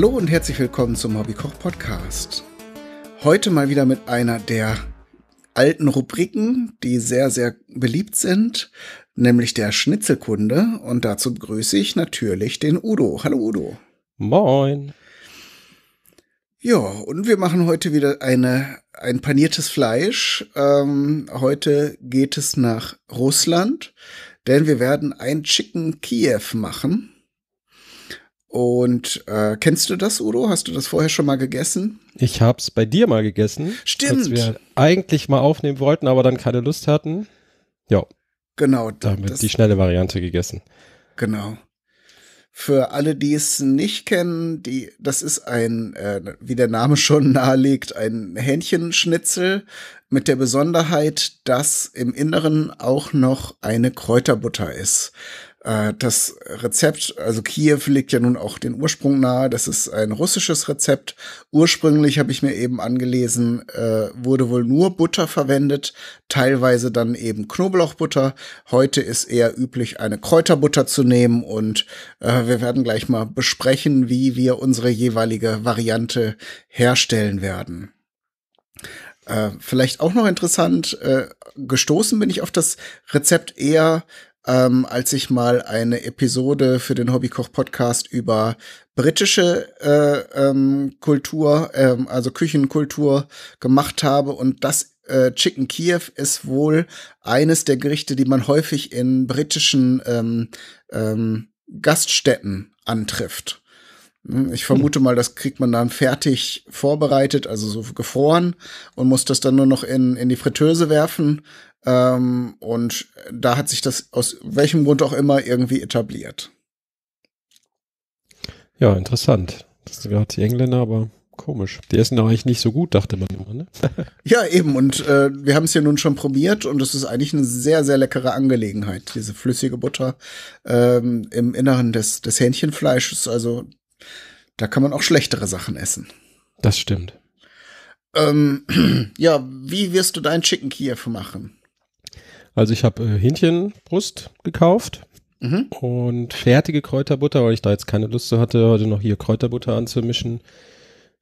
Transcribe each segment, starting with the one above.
Hallo und herzlich willkommen zum Hobbykoch Podcast. Heute mal wieder mit einer der alten Rubriken, die sehr, sehr beliebt sind, nämlich der Schnitzelkunde. Und dazu begrüße ich natürlich den Udo. Hallo Udo. Moin. Ja, und wir machen heute wieder eine, ein paniertes Fleisch. Ähm, heute geht es nach Russland, denn wir werden ein Chicken Kiev machen. Und äh, kennst du das, Udo? Hast du das vorher schon mal gegessen? Ich hab's bei dir mal gegessen. Stimmt. Als wir eigentlich mal aufnehmen wollten, aber dann keine Lust hatten. Ja. Genau. Da haben wir die schnelle Variante gegessen. Genau. Für alle, die es nicht kennen, die, das ist ein, äh, wie der Name schon nahelegt, ein Hähnchenschnitzel mit der Besonderheit, dass im Inneren auch noch eine Kräuterbutter ist. Äh, das Rezept, also Kiew liegt ja nun auch den Ursprung nahe. Das ist ein russisches Rezept. Ursprünglich habe ich mir eben angelesen, äh, wurde wohl nur Butter verwendet, teilweise dann eben Knoblauchbutter. Heute ist eher üblich, eine Kräuterbutter zu nehmen und äh, wir werden gleich mal besprechen, wie wir unsere jeweilige Variante herstellen werden. Äh, vielleicht auch noch interessant, äh, gestoßen bin ich auf das Rezept eher ähm, als ich mal eine Episode für den Hobbykoch-Podcast über britische äh, ähm, Kultur, ähm, also Küchenkultur gemacht habe. Und das äh, Chicken Kiev ist wohl eines der Gerichte, die man häufig in britischen ähm, ähm, Gaststätten antrifft. Hm, ich vermute mal, das kriegt man dann fertig vorbereitet, also so gefroren und muss das dann nur noch in, in die Fritteuse werfen. Ähm, und da hat sich das aus welchem Grund auch immer irgendwie etabliert. Ja, interessant. Das sind gerade die Engländer, aber komisch. Die essen doch eigentlich nicht so gut, dachte man immer, ne? ja, eben. Und äh, wir haben es ja nun schon probiert und es ist eigentlich eine sehr, sehr leckere Angelegenheit, diese flüssige Butter ähm, im Inneren des, des Hähnchenfleisches. Also da kann man auch schlechtere Sachen essen. Das stimmt. Ähm, ja, wie wirst du dein Chicken Kiev machen? Also ich habe äh, Hähnchenbrust gekauft mhm. und fertige Kräuterbutter, weil ich da jetzt keine Lust zu hatte, heute noch hier Kräuterbutter anzumischen.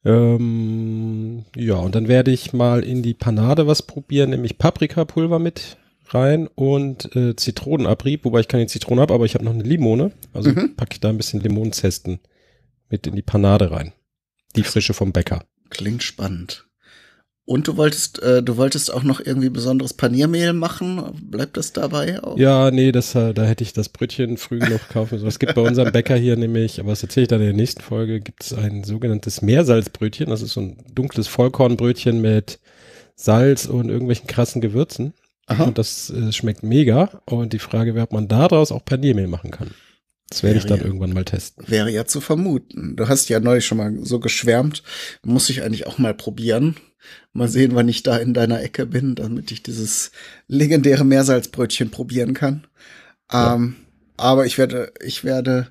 Ähm, ja, und dann werde ich mal in die Panade was probieren, nämlich Paprikapulver mit rein und äh, Zitronenabrieb, wobei ich keine Zitrone habe, aber ich habe noch eine Limone. Also mhm. packe ich da ein bisschen Limonzesten mit in die Panade rein. Die frische vom Bäcker. Klingt spannend. Und du wolltest, äh, du wolltest auch noch irgendwie besonderes Paniermehl machen? Bleibt das dabei auch? Ja, nee, das, äh, da hätte ich das Brötchen früh genug kaufen sollen. Es gibt bei unserem Bäcker hier nämlich, aber das erzähle ich dann in der nächsten Folge, gibt es ein sogenanntes Meersalzbrötchen. Das ist so ein dunkles Vollkornbrötchen mit Salz und irgendwelchen krassen Gewürzen. Aha. Und das äh, schmeckt mega. Und die Frage wäre, ob man daraus auch Paniermehl machen kann. Das werde ich dann ja, irgendwann mal testen. Wäre ja zu vermuten. Du hast ja neulich schon mal so geschwärmt. Muss ich eigentlich auch mal probieren. Mal sehen, wann ich da in deiner Ecke bin, damit ich dieses legendäre Meersalzbrötchen probieren kann. Ja. Ähm, aber ich werde, ich werde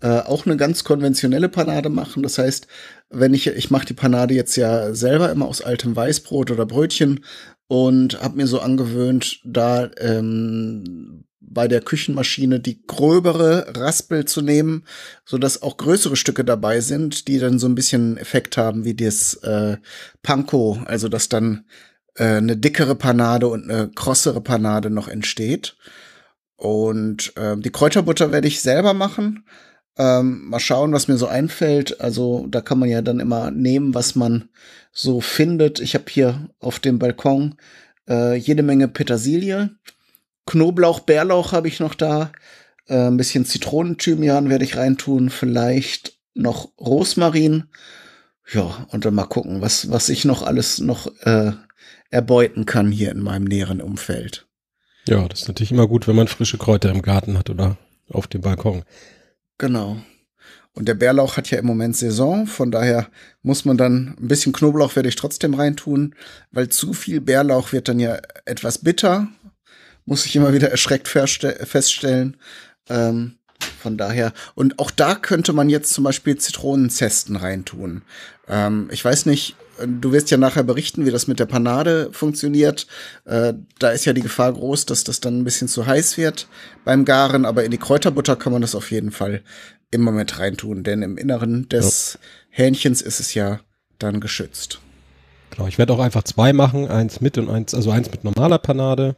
äh, auch eine ganz konventionelle Panade machen. Das heißt, wenn ich, ich mache die Panade jetzt ja selber immer aus altem Weißbrot oder Brötchen und habe mir so angewöhnt, da ähm, bei der Küchenmaschine die gröbere Raspel zu nehmen, so dass auch größere Stücke dabei sind, die dann so ein bisschen Effekt haben wie das äh, Panko, also dass dann äh, eine dickere Panade und eine krossere Panade noch entsteht. Und äh, die Kräuterbutter werde ich selber machen. Ähm, mal schauen, was mir so einfällt. Also da kann man ja dann immer nehmen, was man so findet. Ich habe hier auf dem Balkon äh, jede Menge Petersilie Knoblauch, Bärlauch habe ich noch da. Äh, ein bisschen Zitronenthymian werde ich reintun. Vielleicht noch Rosmarin. Ja, und dann mal gucken, was, was ich noch alles noch äh, erbeuten kann hier in meinem näheren Umfeld. Ja, das ist natürlich immer gut, wenn man frische Kräuter im Garten hat oder auf dem Balkon. Genau. Und der Bärlauch hat ja im Moment Saison, von daher muss man dann ein bisschen Knoblauch werde ich trotzdem reintun, weil zu viel Bärlauch wird dann ja etwas bitter muss ich immer wieder erschreckt feststellen. Ähm, von daher, und auch da könnte man jetzt zum Beispiel Zitronenzesten reintun. Ähm, ich weiß nicht, du wirst ja nachher berichten, wie das mit der Panade funktioniert. Äh, da ist ja die Gefahr groß, dass das dann ein bisschen zu heiß wird beim Garen, aber in die Kräuterbutter kann man das auf jeden Fall immer mit reintun, denn im Inneren des ja. Hähnchens ist es ja dann geschützt. Genau, ich werde auch einfach zwei machen, eins mit und eins, also eins mit normaler Panade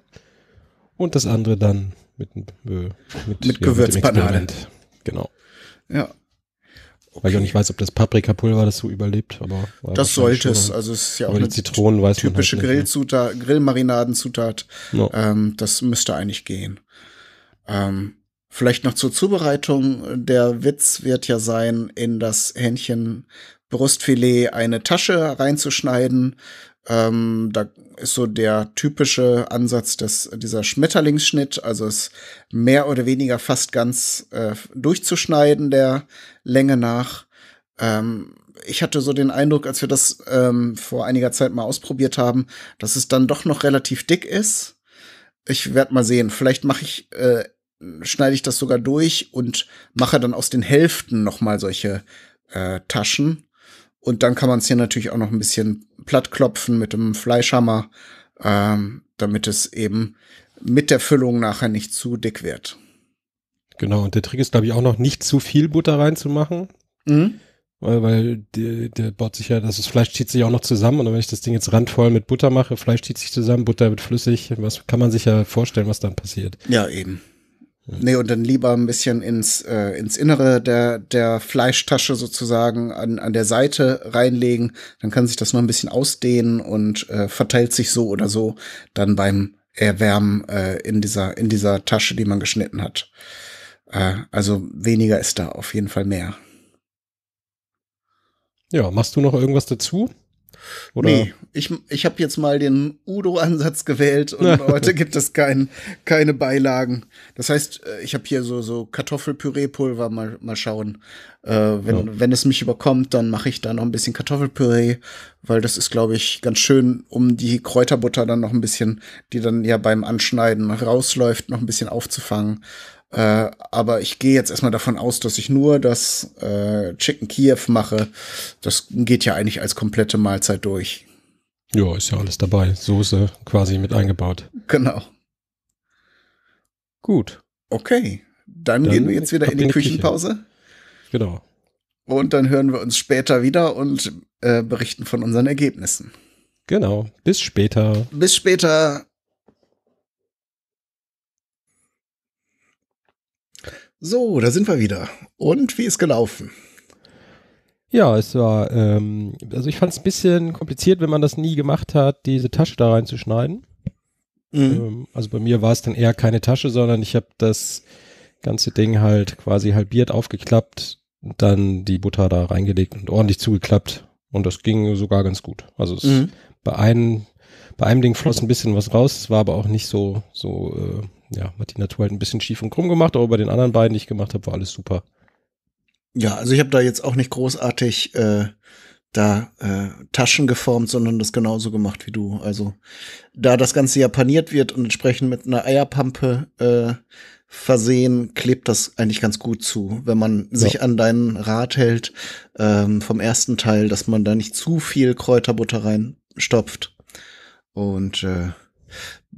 und das andere dann mit, äh, mit, mit ja, Gewürzpanade. Genau. Ja. Okay. Weil ich auch nicht weiß, ob das Paprikapulver das so überlebt, aber das sollte es. Also es ist ja auch eine Zitronen weiß typische halt Grillzutat, Grillmarinadenzutat. No. Ähm, das müsste eigentlich gehen. Ähm, vielleicht noch zur Zubereitung. Der Witz wird ja sein, in das Hähnchen Brustfilet eine Tasche reinzuschneiden. Ähm, da ist so der typische Ansatz des, dieser Schmetterlingsschnitt, also es mehr oder weniger fast ganz äh, durchzuschneiden der Länge nach. Ähm, ich hatte so den Eindruck, als wir das ähm, vor einiger Zeit mal ausprobiert haben, dass es dann doch noch relativ dick ist. Ich werde mal sehen. Vielleicht mache ich, äh, schneide ich das sogar durch und mache dann aus den Hälften noch mal solche äh, Taschen. Und dann kann man es hier natürlich auch noch ein bisschen platt klopfen mit dem Fleischhammer, ähm, damit es eben mit der Füllung nachher nicht zu dick wird. Genau, und der Trick ist, glaube ich, auch noch nicht zu viel Butter reinzumachen. Mhm. Weil, weil der, der baut sich ja, das Fleisch zieht sich auch noch zusammen. Und wenn ich das Ding jetzt randvoll mit Butter mache, Fleisch zieht sich zusammen, Butter wird flüssig, was kann man sich ja vorstellen, was dann passiert. Ja, eben. Nee, und dann lieber ein bisschen ins, äh, ins Innere der, der Fleischtasche sozusagen an, an der Seite reinlegen. Dann kann sich das noch ein bisschen ausdehnen und äh, verteilt sich so oder so dann beim Erwärmen äh, in, dieser, in dieser Tasche, die man geschnitten hat. Äh, also weniger ist da auf jeden Fall mehr. Ja, machst du noch irgendwas dazu? Oder? Nee, ich, ich habe jetzt mal den Udo-Ansatz gewählt und heute gibt es kein, keine Beilagen. Das heißt, äh, ich habe hier so, so Kartoffelpüree-Pulver, mal, mal schauen. Äh, wenn, ja. wenn es mich überkommt, dann mache ich da noch ein bisschen Kartoffelpüree, weil das ist, glaube ich, ganz schön, um die Kräuterbutter dann noch ein bisschen, die dann ja beim Anschneiden rausläuft, noch ein bisschen aufzufangen. Äh, aber ich gehe jetzt erstmal davon aus, dass ich nur das äh, Chicken Kiev mache. Das geht ja eigentlich als komplette Mahlzeit durch. Ja, ist ja alles dabei. Soße quasi mit eingebaut. Genau. Gut. Okay. Dann, dann gehen wir jetzt wieder in die Küchenpause. Küche. Genau. Und dann hören wir uns später wieder und äh, berichten von unseren Ergebnissen. Genau. Bis später. Bis später. So, da sind wir wieder. Und wie ist gelaufen? Ja, es war, ähm, also ich fand es ein bisschen kompliziert, wenn man das nie gemacht hat, diese Tasche da reinzuschneiden. Mhm. Ähm, also bei mir war es dann eher keine Tasche, sondern ich habe das ganze Ding halt quasi halbiert aufgeklappt, dann die Butter da reingelegt und ordentlich zugeklappt. Und das ging sogar ganz gut. Also es, mhm. bei einem, bei einem Ding floss ein bisschen was raus, es war aber auch nicht so, so äh, ja, hat die Natur halt ein bisschen schief und krumm gemacht, aber bei den anderen beiden, die ich gemacht habe, war alles super. Ja, also ich habe da jetzt auch nicht großartig äh, da äh, Taschen geformt, sondern das genauso gemacht wie du. Also da das Ganze ja paniert wird und entsprechend mit einer Eierpampe äh, versehen, klebt das eigentlich ganz gut zu, wenn man ja. sich an deinen Rat hält ähm, vom ersten Teil, dass man da nicht zu viel Kräuterbutter reinstopft. Und äh,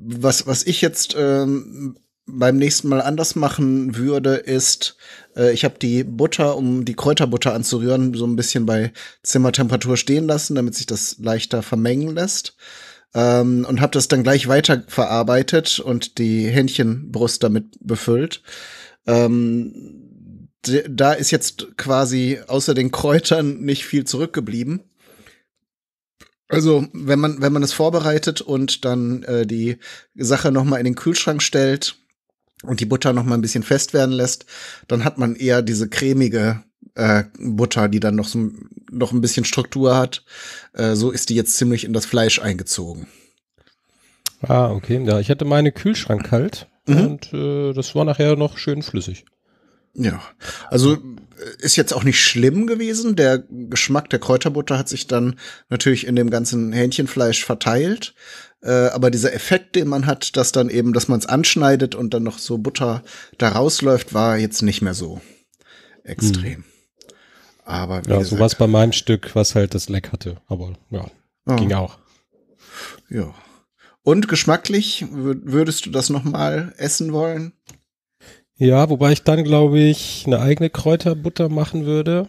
was, was ich jetzt ähm, beim nächsten Mal anders machen würde, ist, äh, ich habe die Butter, um die Kräuterbutter anzurühren, so ein bisschen bei Zimmertemperatur stehen lassen, damit sich das leichter vermengen lässt. Ähm, und habe das dann gleich weiter verarbeitet und die Hähnchenbrust damit befüllt. Ähm, da ist jetzt quasi außer den Kräutern nicht viel zurückgeblieben. Also, wenn man, wenn man es vorbereitet und dann äh, die Sache nochmal in den Kühlschrank stellt und die Butter nochmal ein bisschen fest werden lässt, dann hat man eher diese cremige äh, Butter, die dann noch so noch ein bisschen Struktur hat. Äh, so ist die jetzt ziemlich in das Fleisch eingezogen. Ah, okay. Ja, ich hatte meine Kühlschrank kalt mhm. und äh, das war nachher noch schön flüssig. Ja, also ist jetzt auch nicht schlimm gewesen. Der Geschmack der Kräuterbutter hat sich dann natürlich in dem ganzen Hähnchenfleisch verteilt. Äh, aber dieser Effekt, den man hat, dass dann eben, dass man es anschneidet und dann noch so Butter da rausläuft, war jetzt nicht mehr so extrem. Mhm. Aber ja, so war es bei meinem Stück, was halt das Leck hatte. Aber ja, oh. ging auch. Ja. Und geschmacklich, würdest du das nochmal essen wollen? Ja, wobei ich dann, glaube ich, eine eigene Kräuterbutter machen würde.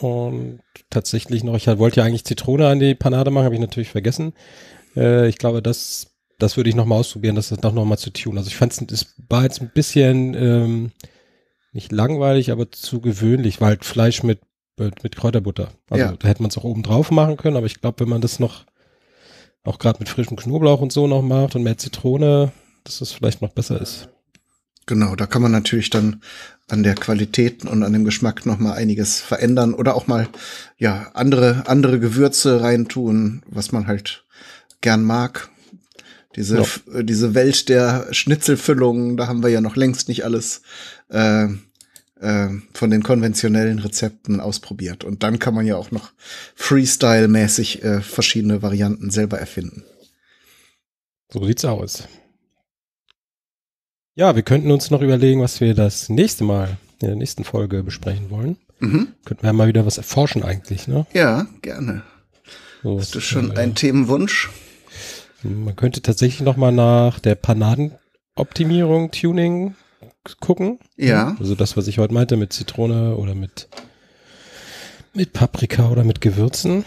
Und tatsächlich noch, ich wollte ja eigentlich Zitrone an die Panade machen, habe ich natürlich vergessen. Äh, ich glaube, das, das würde ich nochmal ausprobieren, das ist doch nochmal zu tun. Also ich fand es, war jetzt ein bisschen ähm, nicht langweilig, aber zu gewöhnlich, weil halt Fleisch mit, mit, mit Kräuterbutter. Also ja. da hätte man es auch oben drauf machen können, aber ich glaube, wenn man das noch auch gerade mit frischem Knoblauch und so noch macht und mehr Zitrone, dass es vielleicht noch besser ist. Genau, da kann man natürlich dann an der Qualität und an dem Geschmack noch mal einiges verändern oder auch mal ja andere andere Gewürze reintun, was man halt gern mag. Diese ja. diese Welt der Schnitzelfüllungen, da haben wir ja noch längst nicht alles äh, äh, von den konventionellen Rezepten ausprobiert. Und dann kann man ja auch noch Freestyle-mäßig äh, verschiedene Varianten selber erfinden. So sieht's aus. Ja, wir könnten uns noch überlegen, was wir das nächste Mal in der nächsten Folge besprechen wollen. Mhm. Könnten wir mal wieder was erforschen eigentlich, ne? Ja, gerne. So, Hast du schon äh, einen Themenwunsch? Man könnte tatsächlich noch mal nach der Panadenoptimierung, Tuning gucken. Ja. Also das, was ich heute meinte mit Zitrone oder mit, mit Paprika oder mit Gewürzen.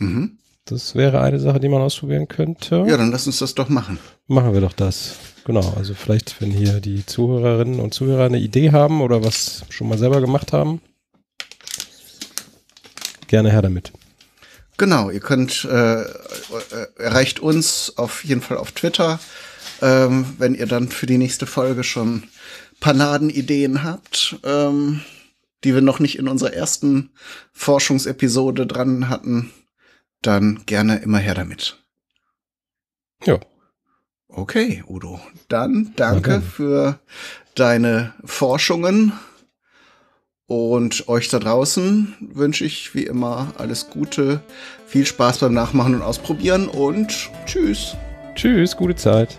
Mhm. Das wäre eine Sache, die man ausprobieren könnte. Ja, dann lass uns das doch machen. Machen wir doch das. Genau, also vielleicht, wenn hier die Zuhörerinnen und Zuhörer eine Idee haben oder was schon mal selber gemacht haben, gerne her damit. Genau, ihr könnt, äh, erreicht uns auf jeden Fall auf Twitter, ähm, wenn ihr dann für die nächste Folge schon Panadenideen habt, ähm, die wir noch nicht in unserer ersten Forschungsepisode dran hatten, dann gerne immer her damit. Ja. Okay, Udo. Dann danke okay. für deine Forschungen. Und euch da draußen wünsche ich wie immer alles Gute, viel Spaß beim Nachmachen und Ausprobieren und tschüss. Tschüss, gute Zeit.